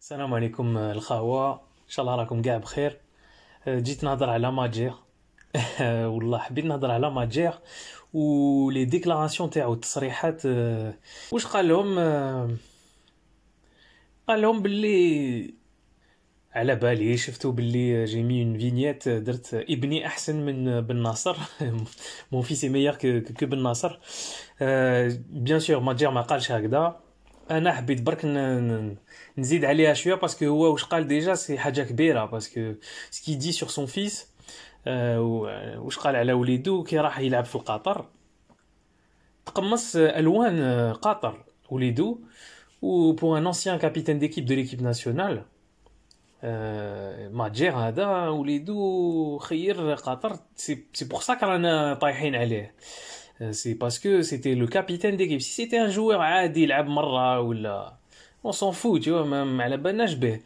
السلام عليكم الخاوة. إن شاء الله راكم كاع بخير. أه، جيت نهضر على ماجيغ. والله حبيت نهضر على ماجيغ و les déclarations تاعو التصريحات أه، واش قال لهم؟ قال لهم باللي على بالي شفتو باللي j'ai mis une vignette درت ابني أحسن من بن ناصر mon fils meilleur que بن ناصر bien sûr ماجيغ ما قالش هكذا. أنا حبيت برك نزيد عليها شوية parce que هو واش قال déjà c'est حاجة كبيرة parce que ce qu'il dit sur son fils واش قال على وليدو كي راح يلعب في القطر. تقمص ألوان قطر وليدو و pour un ancien capitaine d'équipe de l'équipe nationale ماجير هذا وليدو خير قطر. c'est pour ça رانا طايحين عليه. سي باسكو سيتي لو كابيتان ديكيب سي سيتي ان جوور عادي يلعب مره ولا اون سون فو تو ما على بالناش به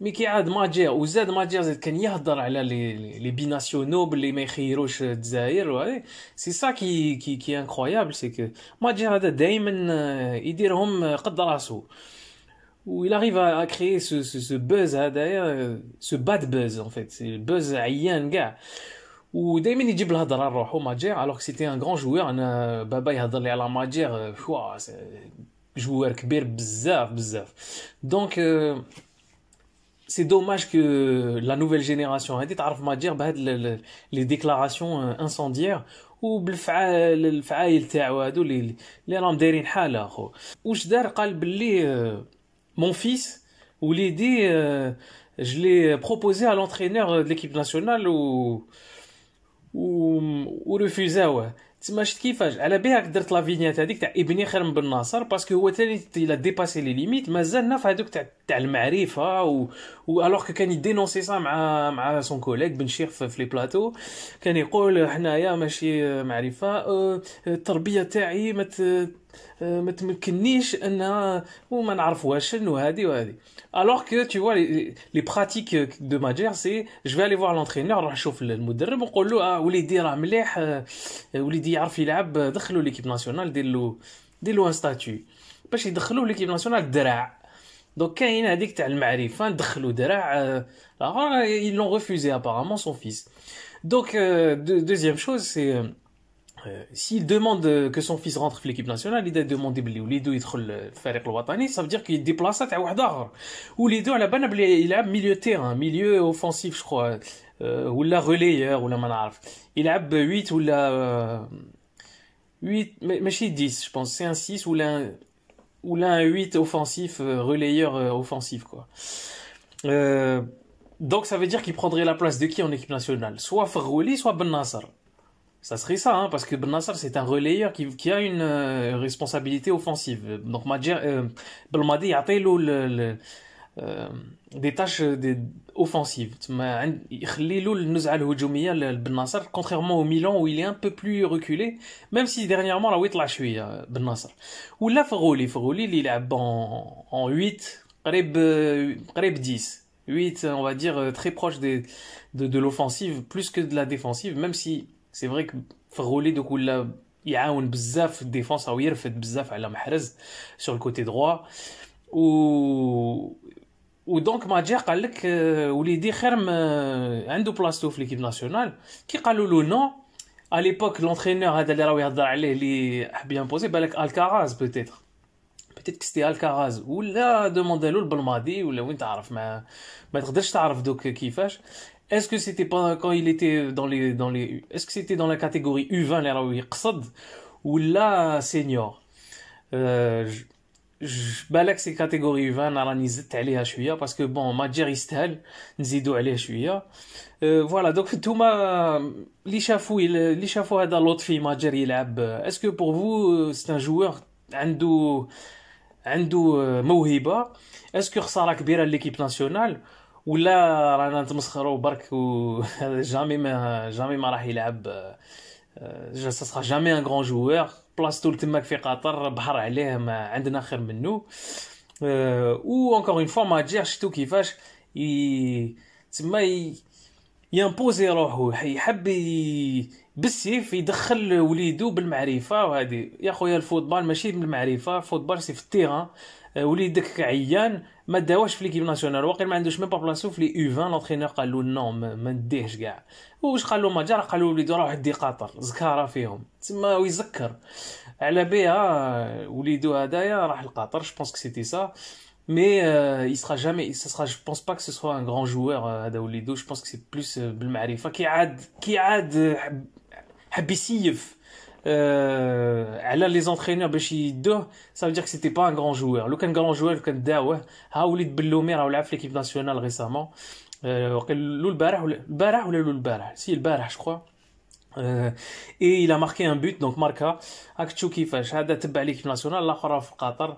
مي كي عاد ماجير وزاد ماجير زاد كان يهضر على لي لي بيناسيونو باللي ما يخيروش الجزائر سي سا كي كي كي انكرويابل سي كو ماجير هذا دائما يديرهم قد راسو و il arrive à, à créer ce, ce, ce buzz هذايا ce bad buzz en fait c'est buzz عيان كاع ودائما يجيب الهضره لروحو ماجير الوغ سيتي ان غران جوور انا بابا يهضر لي على ماجير فوا جوار كبير بزاف بزاف دونك سي دوماج كو لا نوفيل جينيراسيون هادي تعرف ماجير بهاد لي ديكلاراسيون انسانديير وبالفعال الفعايل تاعو هادو اللي اللي راهم دايرين حاله اخو واش دار قال باللي مون فيس وليدي je l'ai proposé à l'entraîneur de l'équipe nationale ou ورفيزاوه تما شفت كيفاش؟ على بها درت لا فينيات هذيك تاع ابني خير من بن ناصر باسكو هو ثاني إلى ديباسي لي ليميت مازالنا في هذوك تاع تاع المعرفة و, و الوغ كان يدينونسي سا مع مع سون كوليك بن شيخ في لي بلاتو كان يقول حنايا ماشي معرفة أه، التربية تاعي ما ما تمكننيش انها وما نعرفوهاش شنو هذه وهذه الوغ كو tu vois les, les pratiques de Madjer c'est je vais aller voir l'entraîneur نروح نشوف المدرب ونقول له اه وليدي راه مليح آه وليدي يعرف يلعب دخلوا ليكيب ناسيونال دير له دير له ان ستاتيو باش يدخلوه ليكيب ناسيونال دراع دونك كاين هذيك تاع المعرفه ندخلوا دراع آه ils l'ont refusé apparemment son fils donc euh, deuxième chose c'est Euh, s'il demande que son fils rentre في l'équipe nationale il doit demander بلي وليدو يدخل الفريق الوطني ça veut dire qu'il déplace تاع واحد اخر وليدو على بالنا بلي يلعب ميليو تيران ميليو اوفونسيف جو كخوا ولا ريليور ولا ما نعرف يلعب 8 ولا 8 ماشي 10 je pense c'est un 6 ولا ولا un 8 offensif relayeur offensif quoi euh, donc ça veut dire qu'il prendrait la place de qui en équipe nationale soit Ferrouli soit Ben Nasser Ça serait ça, hein, parce que Benassar, c'est un relayeur qui, qui a une euh, responsabilité offensive. Donc, Madjer, euh, Belmadi a le, le, euh, des tâches euh, des, offensives. Hein, il Benassar, contrairement au Milan où il est un peu plus reculé, même si dernièrement, la 8 l'a chué, Benassar. Ou là, Ferroli, il est en, en 8, Reb, 10. 8, on va dire, très proche des, de, de l'offensive, plus que de la défensive, même si سي فري فغولي دوك ولا يعاون بزاف في ال défense أو يرفد بزاف على محرز sur le côté droit و و donc ماجر قال لك وليدي خير ما عنده بلاصتو في l'équipe nationale كي قالوا له non à l'époque l'entraîneur هذا اللي راهو يهضر عليه اللي حب يمبوزي بالك الكاراز peut-être peut-être c'était الكاراز ولا دوموندالو البلمادي ولا وين تعرف ما ما تقدرش تعرف دوك كيفاش. Est-ce que c'était pas quand il était dans les dans les est-ce que c'était dans la catégorie U20 les راهو يقصد ولا senior euh, بالك سي كاتيجوري 20 راني زدت عليها شويه باسكو بون ماجير يستاهل نزيدو عليه شويه فوالا دوك نتوما اللي شافوا اللي شافوا هذا لطفي ماجير يلعب اسكو بور فو سي ان جوور عنده عنده موهبه اسكو خساره كبيره ليكيب ناسيونال ولا رانا نتمسخروا برك و جامي ما جامي ما راح يلعب جا ça jamais un grand joueur بلاصتو تماك في قطر بحر عليه ما عندنا خير منه و encore une fois ماجر شفتو كيفاش تما يمبوزي روحو يحب بالسيف يدخل وليدو بالمعرفة وهذه يا خويا الفوتبال ماشي بالمعرفة الفوتبال c'est في ال terrain. آه، وليدك عيان ما داوهش في l'équipe nationale. واقيلا ما عندوش même pas بلاصو في les U20 l'entraîneur قال له non ما نديهش كاع. واش قال له ماجر قالوا وليدو روح دي قطر زكارة فيهم. تما ويذكر على بها وليدو هدايا راح لقطر je pense que c'était ça mais il sera jamais ce sera je pense pas que ce soit un grand joueur هذا وليدو. Je pense بالمعرفة. كي عاد كي عاد حب يسيف. على les entraîneurs باش يدوه veut dire que c'était pas un grand joueur. لو كان grand joueur كان داوه. ها وليد بلومي راه لعب في l'équipe nationale récemment وقال له البارح ولا البارح ولا له البارح؟ c'est البارح je crois et il a marqué un but donc marca كيفاش؟ هذا تبع l'équipe nationale الآخر في قطر.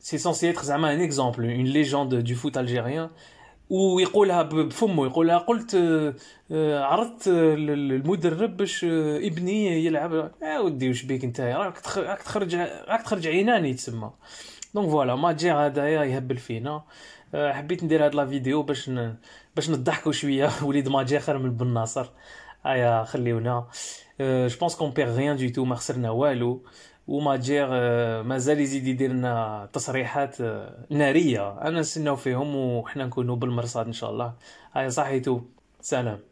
c'est censé être زعما un exemple une légende du foot algérien ويقولها بفمه يقولها قلت عرضت المدرب باش ابني يلعب آه ودي وش بيك انت راك تخرج راك تخرج عيناني تسمى donc voilà ماجر هذايا يهبل فينا حبيت ندير هاد la vidéo باش ن... باش نضحكوا شوية وليد ماجر خير من بن ناصر ايا خليونا je pense qu'on perd rien du tout ما خسرنا والو وماجير مازال يزيد يدير لنا تصريحات نارية. أنا نستناو فيهم وحنا نكونوا بالمرصاد إن شاء الله. هيا صحيتو سلام.